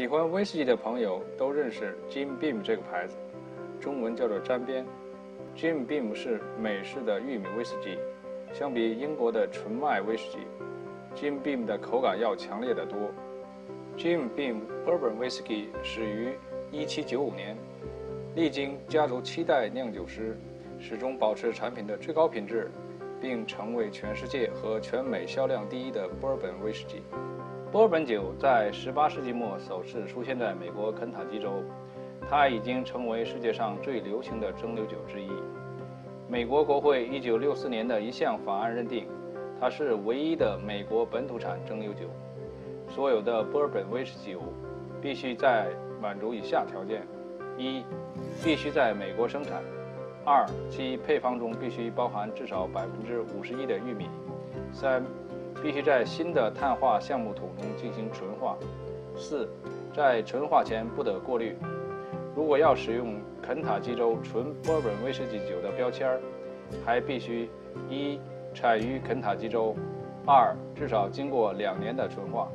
喜欢威士忌的朋友都认识 Jim Beam 这个牌子，中文叫做沾边。Jim Beam 是美式的玉米威士忌，相比英国的纯麦威士忌，Jim Beam 的口感要强烈得多。Jim Beam Bourbon Whisky 始于1795年，历经家族七代酿酒师，始终保持产品的最高品质，并成为全世界和全美销量第一的 Bourbon 威士忌。波尔本酒在18世纪末首次出现在美国肯塔基州，它已经成为世界上最流行的蒸馏酒之一。美国国会1964年的一项法案认定，它是唯一的美国本土产蒸馏酒。所有的波尔本威士忌酒必须在满足以下条件：一，必须在美国生产；二，其配方中必须包含至少百分之五十一的玉米；三。必须在新的碳化橡木桶中进行纯化。四，在纯化前不得过滤。如果要使用肯塔基州纯波本威士忌酒的标签儿，还必须一产于肯塔基州，二至少经过两年的纯化。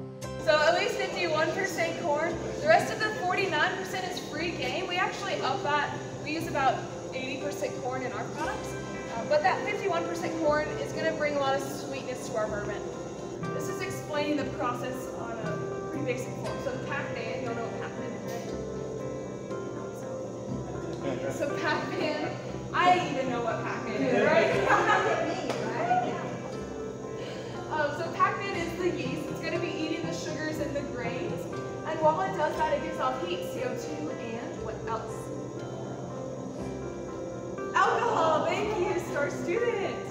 So at least 51% corn. The rest of the 49% is free game. We actually up that. We use about 80% corn in our products. Uh, but that 51% corn is going to bring a lot of sweetness to our bourbon. This is explaining the process on a pretty basic form. So Pac-Man, you all know what Pac-Man is, right? So Pac-Man, I even know what Pac-Man is, right? um, so Pac-Man is the yeast. It's going to be eating the sugars and the grains. And while it does that, it gives off heat, CO2, and what else? Alcohol, thank you, star student.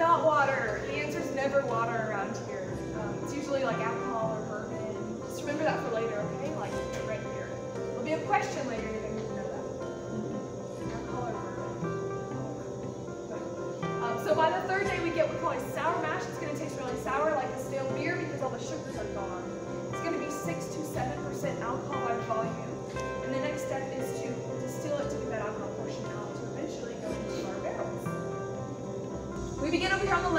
Not water. The answer is never water around here. Um, it's usually like alcohol or bourbon. Just remember that for later, okay? Like right here. There'll be a question later, you're going to know that. Alcohol or bourbon. Um, so by the third day, we get what we call a sour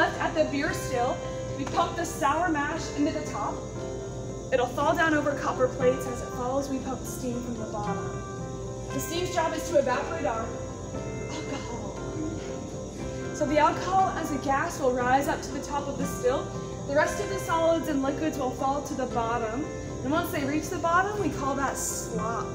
left at the beer still. We pump the sour mash into the top. It'll fall down over copper plates. As it falls, we pump steam from the bottom. The steam's job is to evaporate our alcohol. So the alcohol as a gas will rise up to the top of the still. The rest of the solids and liquids will fall to the bottom. And once they reach the bottom, we call that slop.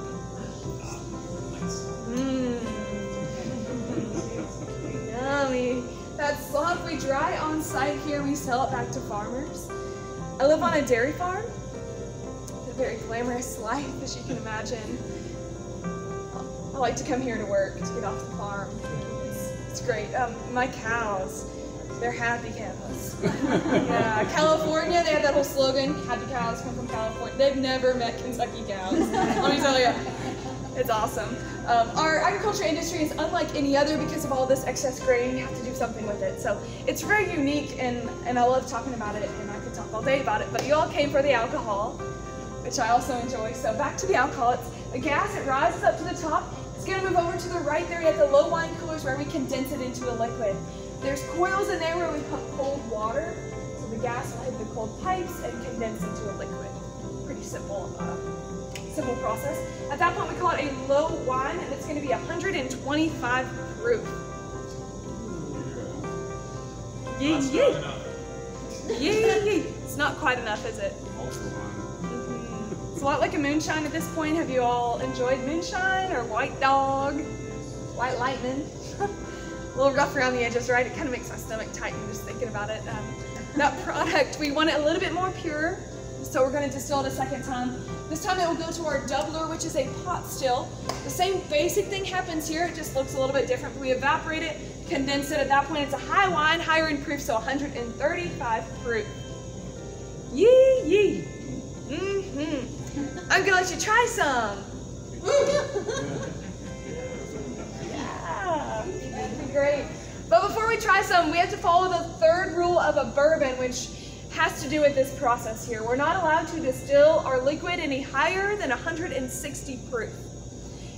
That slop we dry on site here, we sell it back to farmers. I live on a dairy farm. It's a very glamorous life, as you can imagine. I like to come here to work, to get off the farm. It's, it's great. Um, my cows, they're happy cows. yeah, California, they have that whole slogan, happy cows come from California. They've never met Kentucky cows, let me tell you. It's awesome. Um, our agriculture industry is unlike any other because of all this excess grain. You have to do something with it. So it's very unique, and, and I love talking about it, and I could talk all day about it. But you all came for the alcohol, which I also enjoy. So back to the alcohol. It's a gas. It rises up to the top. It's going to move over to the right there. Have the low wine coolers where we condense it into a liquid. There's coils in there where we put cold water. So the gas will hit the cold pipes and condense into a liquid. Pretty simple. Uh, simple process. At that point, we call it a low wine, and it's going to be 125 proof. Yay, yay. Yay, yay. It's not quite enough, is it? It's a lot like a moonshine at this point. Have you all enjoyed moonshine or white dog? White lightning? a little rough around the edges, right? It kind of makes my stomach tighten just thinking about it. Um, that product, we want it a little bit more pure, so we're going to distill it a second time. This time it will go to our doubler, which is a pot still. The same basic thing happens here, it just looks a little bit different. We evaporate it, condense it. At that point, it's a high wine, higher in proof, so 135 proof. Yee yee. Mm-hmm. I'm gonna let you try some. yeah, that'd be great. But before we try some, we have to follow the third rule of a bourbon, which has to do with this process here. We're not allowed to distill our liquid any higher than 160 proof.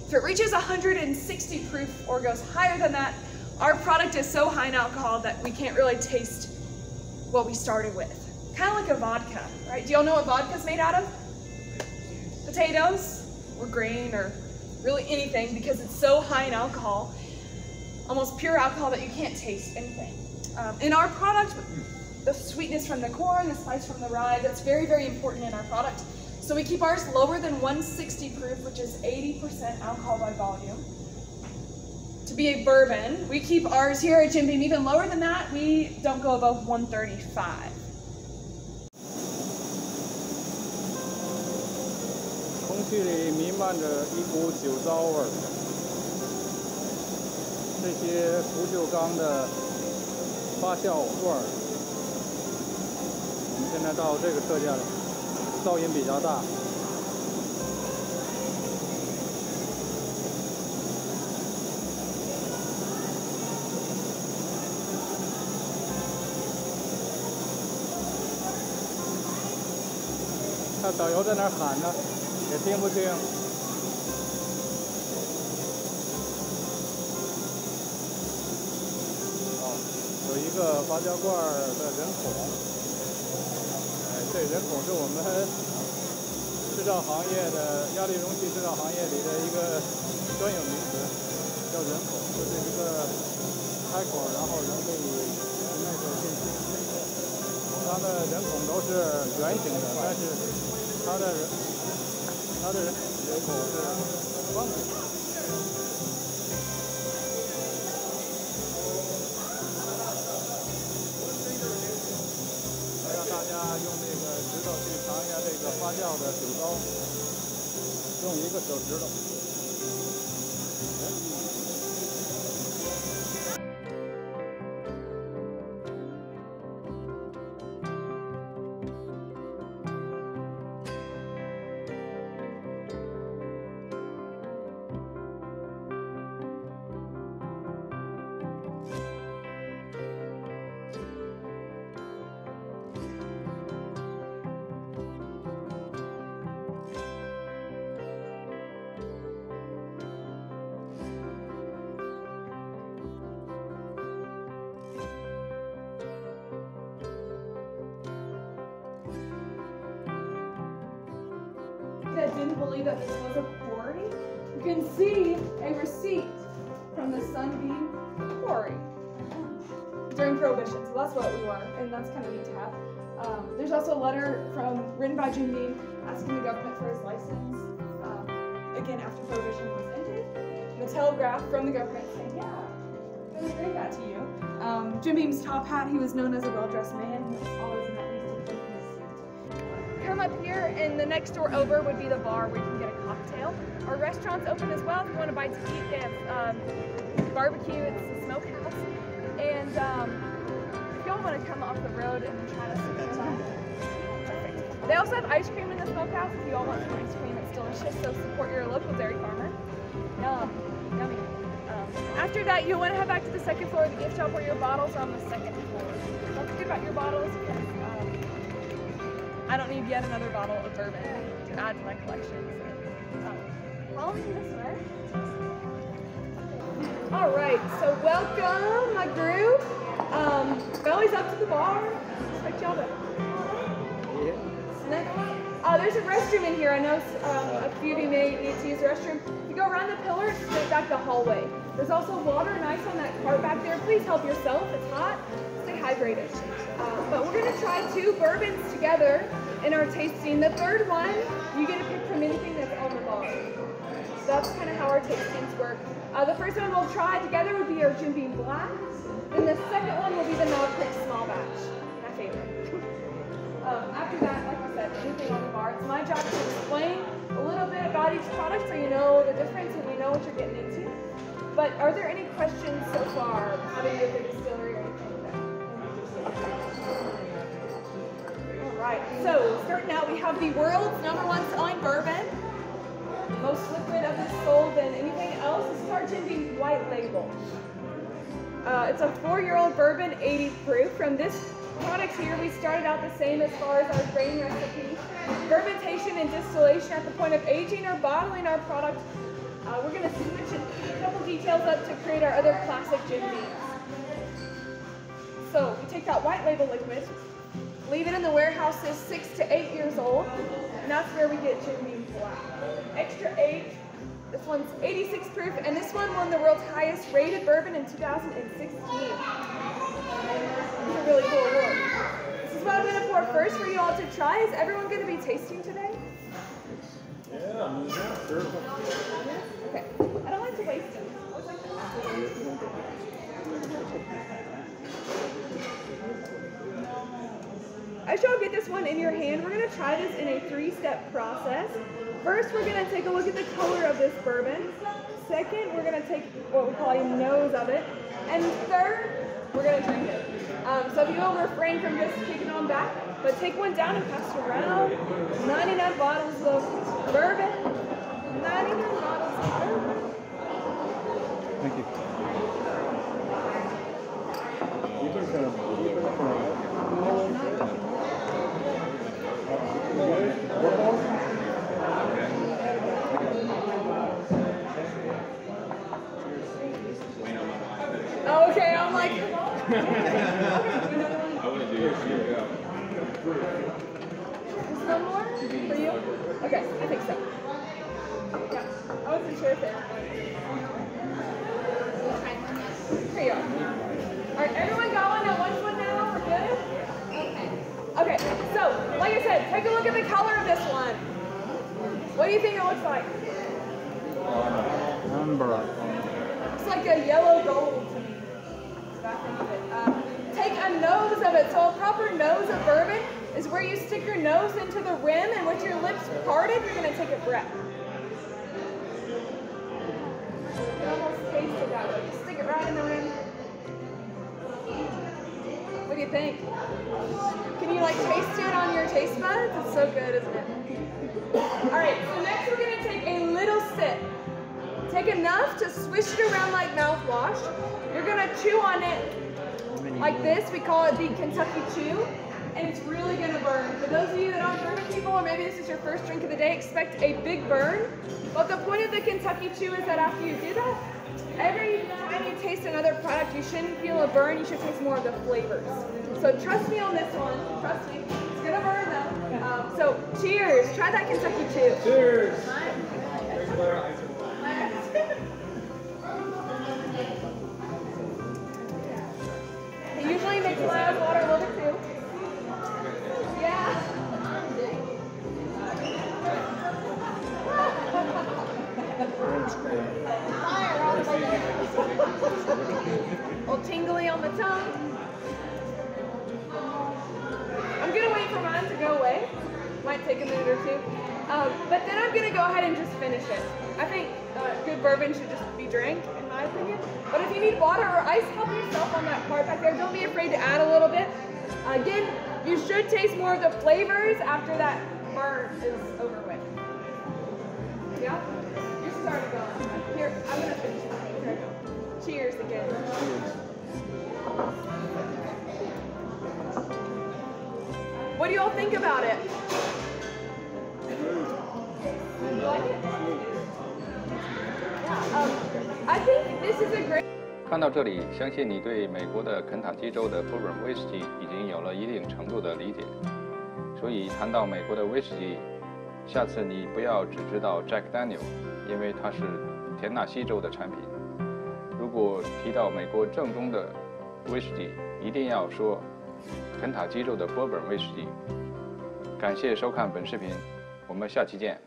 If it reaches 160 proof or goes higher than that, our product is so high in alcohol that we can't really taste what we started with. Kind of like a vodka, right? Do y'all know what vodka's made out of? potatoes or grain or really anything because it's so high in alcohol, almost pure alcohol that you can't taste anything. Um, in our product, the sweetness from the corn, the spice from the rye, that's very, very important in our product. So we keep ours lower than 160 proof, which is 80% alcohol by volume. To be a bourbon, we keep ours here at Jim Beam even lower than that. We don't go above 135. 空气在到这个车间了，噪音比较大。看导游在那喊呢，也听不清。哦，有一个发酵罐的人孔，对，人孔是我们制造行业的压力容器制造行业里的一个专有名词，叫人孔，就是一个开口，然后人可以从那个进去。通常的人孔都是圆形的，但是它的它的人人孔是方形 that didn't believe that this was a quarry, you can see a receipt from the Sunbeam Quarry during Prohibition. So that's what we were, and that's kind of neat to have. Um, there's also a letter from written by Jim Beam asking the government for his license. Um, again, after Prohibition was ended, a telegraph from the government saying, "Yeah, I'm bring that to you." Um, Jim Beam's top hat. He was known as a well-dressed man. He was always come up here and the next door over would be the bar where you can get a cocktail. Our restaurant's open as well if you want to buy to eat. They have um, barbecue, it's a smokehouse. And um, if y'all want to come off the road and try some Perfect. They also have ice cream in the smokehouse if you all want some ice cream. It's delicious, so support your local dairy farmer. Yum, yummy. Um, after that, you'll want to head back to the second floor of the gift shop where your bottles are on the second floor. Don't forget about your bottles I don't need yet another bottle of bourbon to add to my collection. So, um, follow me this way. All right, so welcome, my group. Um, belly's up to the bar. Expect y'all to. Uh, there's a restroom in here. I know um, a few of you may need to use the restroom. If you go around the pillar, pillars, straight back the hallway. There's also water and ice on that cart back there. Please help yourself. It's hot. Stay hydrated. Uh, but we're gonna try two bourbons together in our tasting. The third one, you get to pick from anything that's on the bar. So that's kind of how our tastings work. Uh, the first one we'll try together would be our Jim Beam Black. Then the second one will be the Knob Creek Small Batch, my favorite. um, after that, like I said, anything on the bar. It's my job to explain a little bit about each product so you know the difference and you know what you're getting into. But are there any questions so far having with the distillery right, so starting out, we have the world's number one selling bourbon. Most liquid of this sold than anything else. This is our Jim Beam White Label. Uh, it's a four-year-old bourbon, 80 proof. From this product here, we started out the same as far as our grain recipe. Fermentation and distillation at the point of aging or bottling our product. Uh, we're going to switch a couple details up to create our other classic Jim Beams. So we take that white label liquid, leave it in the warehouses six to eight years old. and that's where we get Jim Beam Black. Extra age. This one's 86 proof, and this one won the world's highest rated bourbon in 2016. It's a really cool award. This is what I'm gonna pour first for you all to try. Is everyone gonna be tasting today? Yeah, sure. Okay. I don't like to waste them. As y'all get this one in your hand, we're gonna try this in a three-step process. First, we're gonna take a look at the color of this bourbon. Second, we're gonna take what we call a nose of it. And third, we're gonna drink it. Um, so if you will refrain from just kicking on back, but take one down and pass around. 99 bottles of bourbon. 99 bottles of bourbon. Thank. You can kind of, you can kind of. Oh, okay, I'm like. Is there more for you? Okay, I think so. Yeah, I wasn't sure if it. Here you are. All right, everyone got one at once one now. We're good. Okay. Okay. So, like I said, take a look at the color of this one. What do you think it looks like? Amber. It's like a yellow gold it. Um, take a nose of it. So a proper nose of bourbon is where you stick your nose into the rim and with your lips parted, you're gonna take a breath. You almost taste it that way. Just stick it right in the rim. What do you think? Can you like taste it on your taste buds? It's so good, isn't it? All right, so next we're gonna take a little sip. Take enough to swish it around like mouthwash. You're gonna chew on it like this. We call it the Kentucky Chew. And it's really gonna burn. For those of you that aren't bourbon people, or maybe this is your first drink of the day, expect a big burn. But the point of the Kentucky Chew is that after you do that, every time you taste another product, you shouldn't feel a burn, you should taste more of the flavors. So trust me on this one, trust me. It's gonna burn though. Um, so cheers, try that Kentucky Chew. Cheers. Little tingly on the tongue. I'm gonna wait for mine to go away. Might take a minute or two. Um, but then I'm gonna go ahead and just finish it. I think uh, good bourbon should just be drank, in my opinion. But if you need water or ice, help yourself on that card back there. Don't be afraid to add a little bit. Again, you should taste more of the flavors after that burn is over with. Yeah? You're starting to go. Here, I'm gonna finish it. Here I go. Cheers again. What do you all think about it? I think this is a great. 看到这里，相信你对美国的肯塔基州的 Bourbon 威士忌已经有了一定程度的理解。所以谈到美国的威士忌，下次你不要只知道 Jack Daniel，因为它是田纳西州的产品。如果提到美国正宗的威士忌，一定要说肯塔基州的波本威士忌。感谢收看本视频，我们下期见。